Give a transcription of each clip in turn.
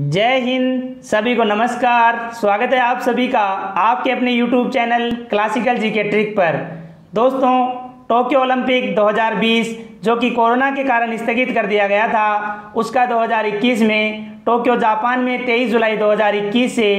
जय हिंद सभी को नमस्कार। स्वागत है आप सभी का आपके अपने YouTube चैनल क्लासिकल जी के ट्रिक पर। दोस्तों टोक्यो ओलंपिक 2020 जो कि कोरोना के कारण स्थगित कर दिया गया था, उसका 2021 में टोक्यो जापान में 23 जुलाई 2021 से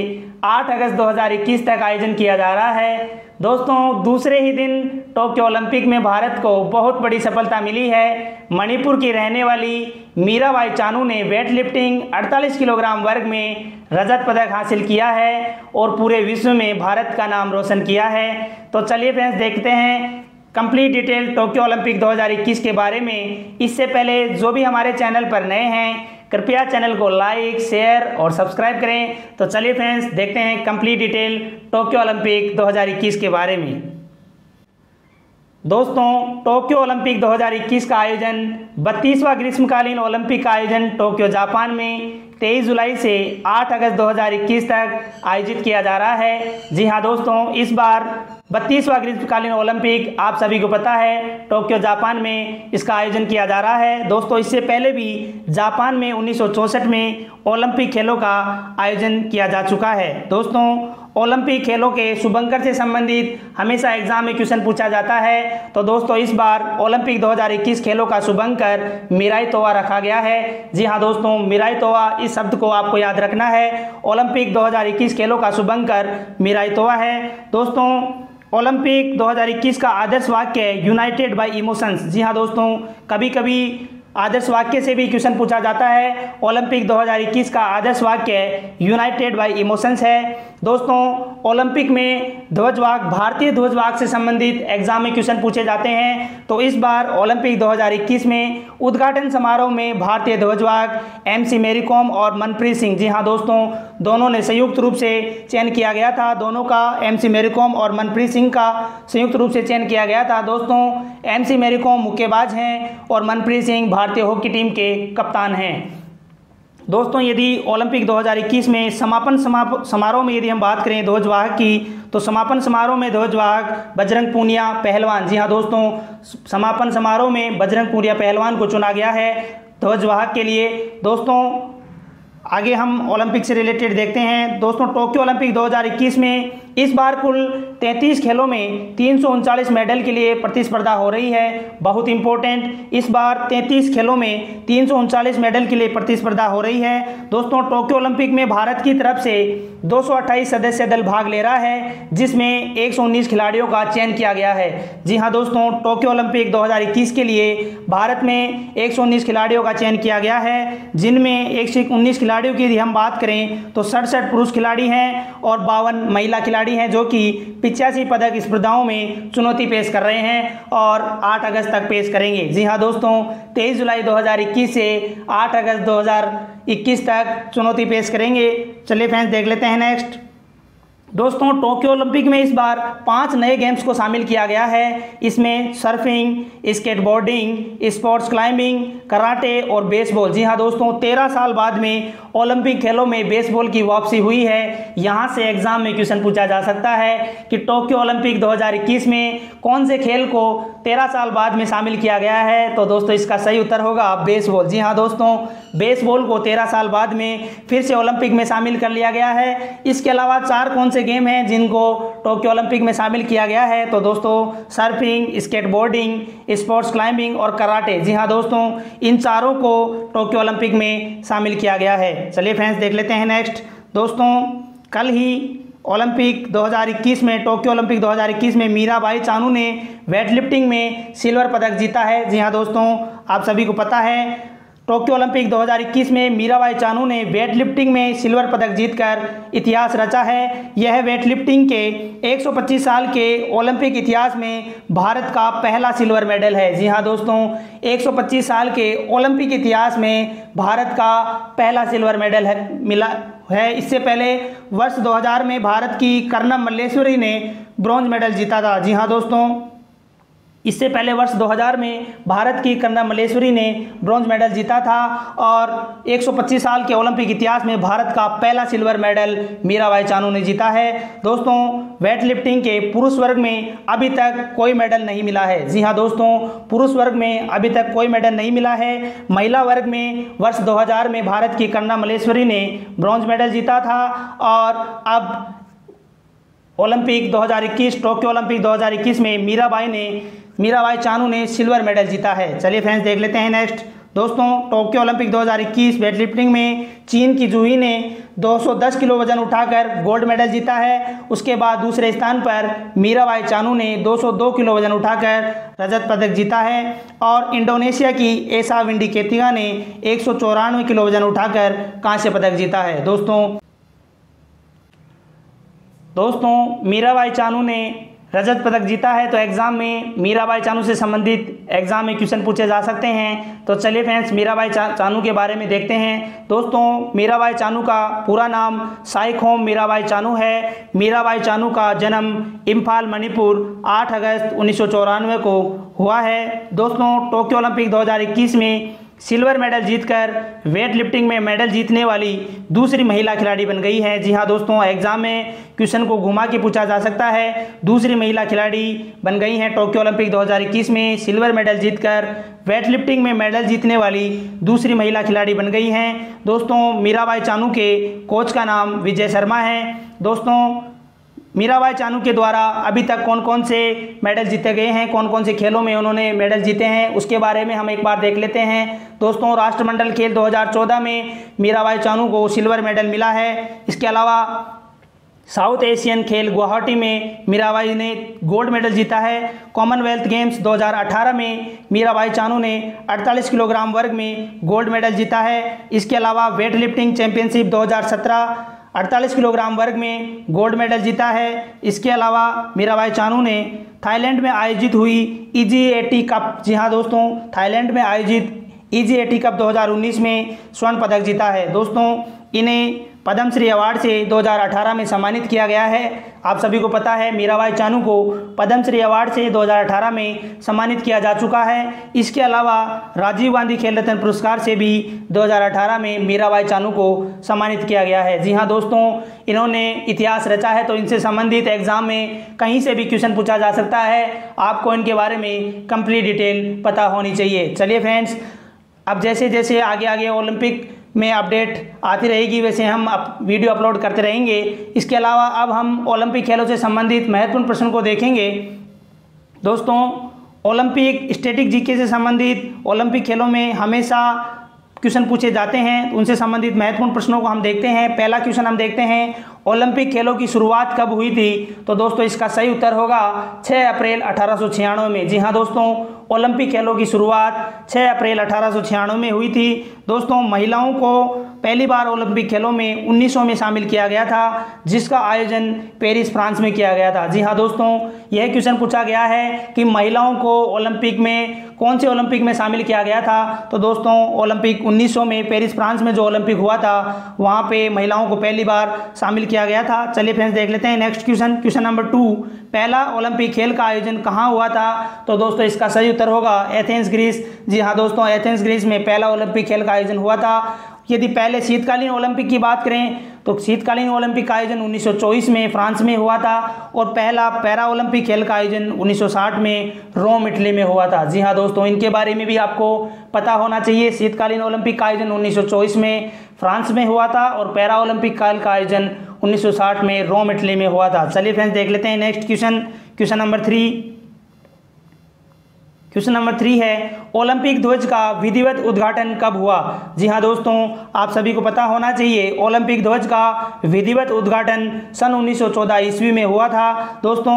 8 अगस्त 2021 तक आयोजन किया जा रहा है। दोस्तों, दूसरे ही दिन टोक्यो ओलंपिक में भारत को बहुत बड़ी सफलता मिली है। मणिपुर की रहने वाली मीराबाई चानू ने वेट लिफ्टिंग 48 किलोग्राम वर्ग में रजत पदक हासिल किया है और पूरे विश्व में भारत का नाम रोशन किया है। तो चलिए फ्रेंड्स, देखते हैं कंप्लीट डिटेल टोक्यो ओलंपिक 2021 के बारे में। इससे पहले जो भी हमारे चैनल पर नए हैं कृपया चैनल को लाइक, शेयर और सब्सक्राइब करें। तो चलिए फ्रेंड्स, देखते हैं कंप्लीट डिटेल टोक्यो ओलंपिक 2021 के बारे में। दोस्तों, टोक्यो ओलंपिक 2021 का आयोजन बत्तीसवां ग्रीष्मकालीन ओलंपिक का आयोजन टोक्यो, जापान में 23 जुलाई से 8 अगस्त 2021 तक आयोजित किया जा रहा है। जी हाँ दोस्तों, इस बार बत्तीसवां ग्रीष्मकालीन ओलंपिक, आप सभी को पता है, टोक्यो, जापान में इसका आयोजन किया जा रहा है। दोस्तों, इससे पहले भी जापान में उन्नीस में ओलंपिक खेलों का आयोजन किया जा चुका है। दोस्तों, ओलंपिक खेलों के शुभंकर से संबंधित हमेशा एग्ज़ाम में क्वेश्चन पूछा जाता है। तो दोस्तों, इस बार ओलंपिक 2021 खेलों का शुभंकर मिराई तोवा रखा गया है। जी हाँ दोस्तों, मिराई तोवा, इस शब्द को आपको याद रखना है। ओलंपिक 2021 खेलों का शुभंकर मिराई तोवा है। दोस्तों ओलंपिक 2021 का आदर्श वाक्य है यूनाइटेड बाय इमोशंस जी हाँ दोस्तों कभी कभी आदर्श वाक्य से भी क्वेश्चन पूछा जाता है। ओलंपिक 2021 का आदर्श वाक्य यूनाइटेड बाय इमोशंस है। दोस्तों, ओलंपिक में ध्वजवाक, भारतीय ध्वजवाक से संबंधित एग्ज़ाम में क्वेश्चन पूछे जाते हैं। तो इस बार ओलंपिक 2021 में उद्घाटन समारोह में भारतीय ध्वजवाक एम सी मेरी कॉम और मनप्रीत सिंह। जी हाँ दोस्तों, दोनों ने संयुक्त रूप से चयन किया गया था। दोनों का, एम सी मेरी कॉम और मनप्रीत सिंह का संयुक्त रूप से चयन किया गया था। दोस्तों, एम सी मेरी कॉम मुक्केबाज हैं और मनप्रीत सिंह भारतीय हॉकी टीम के कप्तान हैं। दोस्तों, यदि ओलंपिक 2021 में समापन समारोह में यदि हम बात करें ध्वजवाहक की तो समापन समारोह में ध्वजवाहक बजरंग पूनिया पहलवान। जी हाँ दोस्तों, समापन समारोह में बजरंग पूनिया पहलवान को चुना गया है ध्वजवाहक के लिए। दोस्तों, आगे हम ओलंपिक से रिलेटेड देखते हैं। दोस्तों, टोक्यो ओलंपिक 2021 में इस बार कुल 33 खेलों में तीन मेडल के लिए प्रतिस्पर्धा हो रही है। बहुत इंपॉर्टेंट इस बार 33 खेलों में तीन मेडल के लिए प्रतिस्पर्धा हो रही है। दोस्तों, टोक्यो ओलंपिक में भारत की तरफ़ से 228 सदस्य दल भाग ले रहा है, जिसमें 119 खिलाड़ियों का चयन किया गया है। जी हाँ दोस्तों, टोक्यो ओलंपिक 2021 के लिए भारत में 119 खिलाड़ियों का चयन किया गया है, जिनमें एक सौ उन्नीस खिलाड़ियों की हम बात करें तो सड़सठ पुरुष खिलाड़ी हैं और बावन महिला खिलाड़ी खिलाड़ी हैं जो कि पिचासी पदक स्पर्धाओं में चुनौती पेश कर रहे हैं और 8 अगस्त तक पेश करेंगे। जी हाँ दोस्तों 23 जुलाई 2021 से 8 अगस्त 2021 तक चुनौती पेश करेंगे। चलिए फ्रेंड्स, देख लेते हैं नेक्स्ट दोस्तों, टोक्यो ओलंपिक में इस बार पाँच नए गेम्स को शामिल किया गया है। इसमें surfing, skateboarding, sports climbing, karate और बेसबॉल। जी हाँ दोस्तों, तेरह साल बाद में ओलंपिक खेलों में बेसबॉल की वापसी हुई है। यहाँ से एग्ज़ाम में क्वेश्चन पूछा जा सकता है कि टोक्यो ओलंपिक 2021 में कौन से खेल को तेरह साल बाद में शामिल किया गया है? तो दोस्तों, इसका सही उत्तर होगा बेसबॉल। जी हाँ दोस्तों, बेसबॉल को तेरह साल बाद में फिर से ओलंपिक में शामिल कर लिया गया है। इसके अलावा चार कौन से गेम हैं जिनको टोक्यो ओलंपिक में शामिल किया गया है। तो दोस्तों, सर्फिंग, स्केटबोर्डिंग, स्पोर्ट्स क्लाइंबिंग और कराटे, जी हाँ दोस्तों, इन चारों को टोक्यो ओलंपिक में शामिल किया गया है। चलिए फ्रेंड्स, देख लेते हैं नेक्स्ट दोस्तों, कल ही ओलंपिक 2021 में, टोक्यो ओलंपिक 2021 में मीराबाई चानू ने वेट लिफ्टिंग में सिल्वर पदक जीता है। जी हाँ दोस्तों, आप सभी को पता है टोक्यो ओलंपिक 2021 में मीराबाई चानू ने वेट लिफ्टिंग में सिल्वर पदक जीतकर इतिहास रचा है। यह वेट लिफ्टिंग के 125 साल के ओलंपिक इतिहास में भारत का पहला सिल्वर मेडल है। जी हाँ दोस्तों 125 साल के ओलंपिक इतिहास में भारत का पहला सिल्वर मेडल है, मिला है। इससे पहले वर्ष 2000 में भारत की कर्णम मल्लेश्वरी ने ब्रॉन्ज मेडल जीता था। जी हाँ दोस्तों इससे पहले वर्ष 2000 में भारत की कन्ना मलेश्वरी ने ब्रॉन्ज मेडल जीता था और 125 साल के ओलंपिक इतिहास में भारत का पहला सिल्वर मेडल मीराबाई चानू ने जीता है। दोस्तों वेट लिफ्टिंग के पुरुष वर्ग में अभी तक कोई मेडल नहीं मिला है। जी हाँ दोस्तों, पुरुष वर्ग में अभी तक कोई मेडल नहीं मिला है। महिला वर्ग में वर्ष दो हज़ार में भारत की कन्ना मलेश्वरी ने ब्रॉन्ज मेडल जीता था और अब ओलंपिक 2021 टोक्यो ओलंपिक 2021 में मीराबाई ने, मीराबाई चानू ने सिल्वर मेडल जीता है। चलिए फ्रेंड्स, देख लेते हैं नेक्स्ट दोस्तों, टोक्यो ओलंपिक 2021 वेट लिफ्टिंग में चीन की जूही ने 210 किलो वज़न उठाकर गोल्ड मेडल जीता है। उसके बाद दूसरे स्थान पर मीराबाई चानू ने 202 किलो वज़न उठाकर रजत पदक जीता है और इंडोनेशिया की एसा विंडी केतिगा ने एक सौ चौरानवे किलो वज़न उठाकर कांस्य पदक जीता है। दोस्तों दोस्तों मीराबाई चानू ने रजत पदक जीता है तो एग्ज़ाम में मीराबाई चानू से संबंधित एग्ज़ाम में क्वेश्चन पूछे जा सकते हैं। तो चलिए फ्रेंड्स मीराबाई चा, चानू के बारे में देखते हैं। दोस्तों मीराबाई चानू का पूरा नाम साइखोम मीराबाई चानू है। मीराबाई चानू का जन्म इम्फाल मणिपुर 8 अगस्त उन्नीस सौ चौरानवे को हुआ है। दोस्तों टोक्यो ओलंपिक 2021 में सिल्वर मेडल जीतकर वेट लिफ्टिंग में मेडल जीतने वाली दूसरी महिला खिलाड़ी बन गई है। जी हाँ दोस्तों, एग्ज़ाम में क्वेश्चन को घुमा के पूछा जा सकता है। दूसरी महिला खिलाड़ी बन गई हैं टोक्यो ओलंपिक 2021 में। सिल्वर मेडल जीतकर वेट लिफ्टिंग में मेडल जीतने वाली दूसरी महिला खिलाड़ी बन गई हैं। दोस्तों, मीराबाई चानू के कोच का नाम विजय शर्मा है। दोस्तों मीराबाई चानू के द्वारा अभी तक कौन कौन से मेडल जीते गए हैं कौन कौन से खेलों में उन्होंने मेडल जीते हैं, उसके बारे में हम एक बार देख लेते हैं। दोस्तों, राष्ट्रमंडल खेल 2014 में मीराबाई चानू को सिल्वर मेडल मिला है। इसके अलावा साउथ एशियन खेल गुवाहाटी में मीराबाई ने गोल्ड मेडल जीता है। कॉमनवेल्थ गेम्स 2018 में मीराबाई चानू ने 48 किलोग्राम वर्ग में गोल्ड मेडल जीता है। इसके अलावा वेट लिफ्टिंग चैंपियनशिप 2017 48 किलोग्राम वर्ग में गोल्ड मेडल जीता है। इसके अलावा मीराबाई चानू ने थाईलैंड में आयोजित हुई ई कप। जी हाँ दोस्तों, थाईलैंड में आयोजित ई कप 2019 में स्वर्ण पदक जीता है। दोस्तों, इन्हें पद्मश्री अवार्ड से 2018 में सम्मानित किया गया है। आप सभी को पता है, मीराबाई चानू को पद्मश्री अवार्ड से 2018 में सम्मानित किया जा चुका है। इसके अलावा राजीव गांधी खेल रत्न पुरस्कार से भी 2018 में मीराबाई चानू को सम्मानित किया गया है। जी हाँ दोस्तों, इन्होंने इतिहास रचा है तो इनसे संबंधित एग्ज़ाम में कहीं से भी क्वेश्चन पूछा जा सकता है। आपको इनके बारे में कंप्लीट डिटेल पता होनी चाहिए। चलिए फ्रेंड्स, अब जैसे जैसे आगे आगे ओलंपिक में अपडेट आती रहेगी। वैसे हम अप, वीडियो अपलोड करते रहेंगे। इसके अलावा अब हम ओलंपिक खेलों से संबंधित महत्वपूर्ण प्रश्न को देखेंगे। दोस्तों, ओलंपिक स्टेटिक जीके से संबंधित ओलंपिक खेलों में हमेशा क्वेश्चन पूछे जाते हैं तो उनसे संबंधित महत्वपूर्ण प्रश्नों को हम देखते हैं। पहला क्वेश्चन हम देखते हैं, ओलंपिक खेलों की शुरुआत कब हुई थी? तो दोस्तों, इसका सही उत्तर होगा 6 अप्रैल अठारह सौ छियानवे में। जी हाँ दोस्तों, ओलंपिक खेलों की शुरुआत 6 अप्रैल अठारह सौ छियानवे में हुई थी। दोस्तों, महिलाओं को पहली बार ओलंपिक खेलों में 1900 में शामिल किया गया था, जिसका आयोजन पेरिस, फ्रांस में किया गया था। जी हाँ दोस्तों, यह क्वेश्चन पूछा गया है कि महिलाओं को ओलंपिक में, कौन से ओलंपिक में शामिल किया गया था? तो दोस्तों, ओलंपिक 1900 में, पेरिस, फ्रांस में जो ओलंपिक हुआ था, वहाँ पे महिलाओं को पहली बार शामिल किया गया था। चलिए फ्रेंड्स, देख लेते हैं next question. Question number two, पहला ओलंपिक खेल का आयोजन कहाँ हुआ था? तो दोस्तों, इसका सही उत्तर होगा एथेंस, ग्रीस। जी हाँ दोस्तों, एथेंस, ग्रीस में पहला ओलंपिक खेल का आयोजन हुआ था। यदि पहले शीतकालीन ओलंपिक की बात करें तो शीतकालीन ओलंपिक का आयोजन 1924 में फ्रांस में हुआ था और पहला पैरा ओलंपिक खेल का आयोजन 1960 में रोम, इटली में हुआ था। जी हाँ दोस्तों, इनके बारे में भी आपको पता होना चाहिए। शीतकालीन ओलंपिक का आयोजन 1924 में फ्रांस में हुआ था और पैरा ओलंपिक काल का आयोजन 1960 में रोम, इटली में हुआ था। चलिए फ्रेंड्स, देख लेते हैं next question. Question number three. Question number three है ओलंपिक ध्वज का विधिवत उद्घाटन कब हुआ? जी हाँ दोस्तों, आप सभी को पता होना चाहिए ओलंपिक ध्वज का विधिवत उद्घाटन सन 1914 ईस्वी में हुआ था। दोस्तों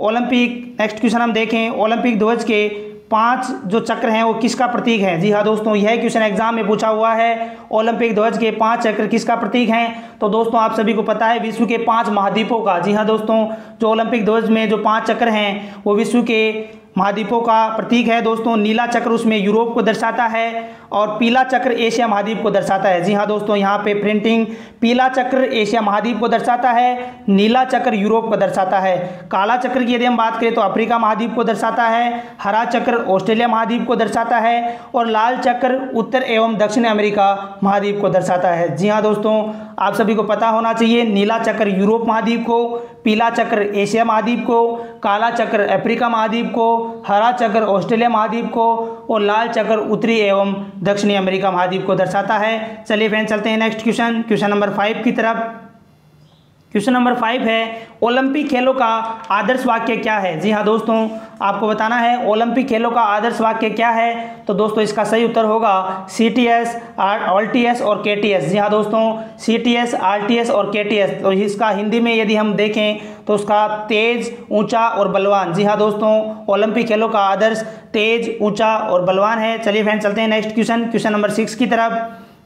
ओलंपिक नेक्स्ट क्वेश्चन हम देखें ओलंपिक ध्वज के पाँच जो चक्र हैं, वो किसका प्रतीक है? जी हाँ दोस्तों, यह क्वेश्चन एग्ज़ाम में पूछा हुआ है ओलंपिक ध्वज के पाँच चक्र किसका प्रतीक हैं? तो दोस्तों, आप सभी को पता है, विश्व के पाँच महाद्वीपों का। जी हाँ दोस्तों, जो ओलंपिक ध्वज में जो पाँच चक्र हैं, वो विश्व के महाद्वीपों का प्रतीक है दोस्तों। नीला चक्र उसमें यूरोप को दर्शाता है और पीला चक्र एशिया महाद्वीप को दर्शाता है। जी हाँ दोस्तों, यहाँ पे प्रिंटिंग पीला चक्र एशिया महाद्वीप को दर्शाता है, नीला चक्र यूरोप को दर्शाता है। काला चक्र की यदि हम बात करें तो अफ्रीका महाद्वीप को दर्शाता है, हरा चक्र ऑस्ट्रेलिया महाद्वीप को दर्शाता है और लाल चक्र उत्तर एवं दक्षिण अमेरिका महाद्वीप को दर्शाता है। जी हाँ दोस्तों, आप सभी को पता होना चाहिए, नीला चक्र यूरोप महाद्वीप को पीला चक्र एशिया महाद्वीप को, काला चक्र अफ्रीका महाद्वीप को, हरा चक्र ऑस्ट्रेलिया महाद्वीप को और लाल चक्र उत्तरी एवं दक्षिणी अमेरिका महाद्वीप को दर्शाता है। चलिए फ्रेंड चलते हैं next question question number five की तरफ़। क्वेश्चन नंबर फाइव है, ओलंपिक खेलों का आदर्श वाक्य क्या है? जी हाँ दोस्तों, आपको बताना है, ओलंपिक खेलों का आदर्श वाक्य क्या है? तो दोस्तों, इसका सही उत्तर होगा C T S R all T S और के टी एस जी हाँ दोस्तों C T S R T S और के टी एस तो इसका हिंदी में यदि हम देखें तो उसका तेज, ऊँचा और बलवान। जी हाँ दोस्तों, ओलंपिक खेलों का आदर्श तेज, ऊँचा और बलवान है। चलिए फ्रेंड चलते हैं next question question number six की तरफ़।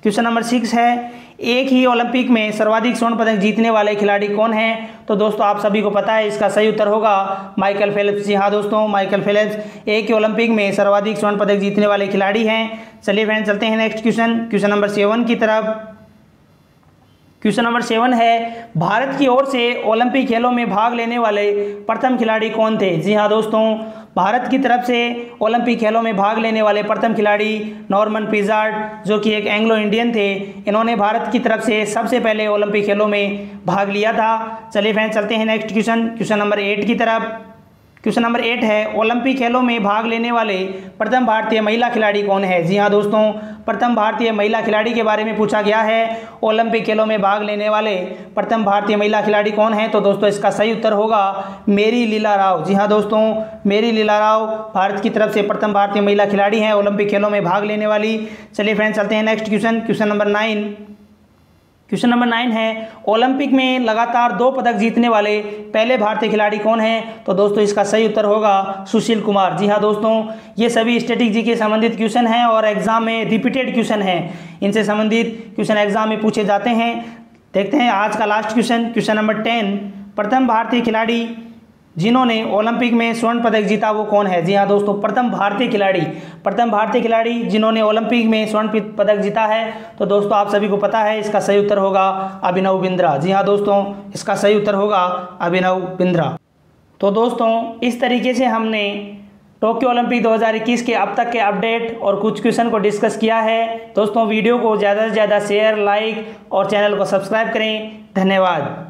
क्वेश्चन नंबर सिक्स है एक ही ओलंपिक में सर्वाधिक स्वर्ण पदक जीतने वाले खिलाड़ी कौन हैं? तो दोस्तों, आप सभी को पता है, इसका सही उत्तर होगा माइकल फेलिप्स। जी हाँ दोस्तों, माइकल फेलिप्स एक ही ओलंपिक में सर्वाधिक स्वर्ण पदक जीतने वाले खिलाड़ी हैं। चलिए फ्रेंड चलते हैं next question. Question number seven की तरफ़। क्वेश्चन नंबर सेवन है, भारत की ओर से ओलंपिक खेलों में भाग लेने वाले प्रथम खिलाड़ी कौन थे? जी हाँ दोस्तों, भारत की तरफ़ से ओलंपिक खेलों में भाग लेने वाले प्रथम खिलाड़ी नॉर्मन पिजार्ड, जो कि एक एंग्लो इंडियन थे, इन्होंने भारत की तरफ़ से सबसे पहले ओलंपिक खेलों में भाग लिया था। चलिए फ़ैन चलते हैं next question question number eight की तरफ़। क्वेश्चन नंबर एट है, ओलंपिक खेलों में भाग लेने वाले प्रथम भारतीय महिला खिलाड़ी कौन है? जी हाँ दोस्तों, प्रथम भारतीय महिला खिलाड़ी के बारे में पूछा गया है। ओलंपिक खेलों में भाग लेने वाले प्रथम भारतीय महिला खिलाड़ी कौन है? तो दोस्तों, इसका सही उत्तर होगा मेरी लीला राव। जी हाँ दोस्तों, मेरी लीला राव भारत की तरफ़ से प्रथम भारतीय महिला खिलाड़ी हैं, ओलंपिक खेलों में भाग लेने वाली। चलिए फ्रेंड्स चलते हैं next question question number nine question number nine है ओलंपिक में लगातार दो पदक जीतने वाले पहले भारतीय खिलाड़ी कौन हैं? तो दोस्तों, इसका सही उत्तर होगा सुशील कुमार। जी हाँ दोस्तों, ये सभी स्टेटिक जी के संबंधित क्वेश्चन हैं और एग्ज़ाम में रिपीटेड क्वेश्चन हैं। इनसे संबंधित क्वेश्चन एग्ज़ाम में पूछे जाते हैं। देखते हैं आज का last question question number ten प्रथम भारतीय खिलाड़ी जिन्होंने ओलंपिक में स्वर्ण पदक जीता वो कौन है? जी हाँ दोस्तों, प्रथम भारतीय खिलाड़ी, प्रथम भारतीय खिलाड़ी जिन्होंने ओलंपिक में स्वर्ण पदक जीता है। तो दोस्तों, आप सभी को पता है, इसका सही उत्तर होगा अभिनव बिंद्रा। जी हाँ दोस्तों, इसका सही उत्तर होगा अभिनव बिंद्रा। तो दोस्तों, इस तरीके से हमने टोक्यो ओलंपिक 2021 के अब तक के अपडेट और कुछ क्वेश्चन को डिस्कस किया है। दोस्तों, वीडियो को ज़्यादा से ज़्यादा शेयर, लाइक और चैनल को सब्सक्राइब करें। धन्यवाद।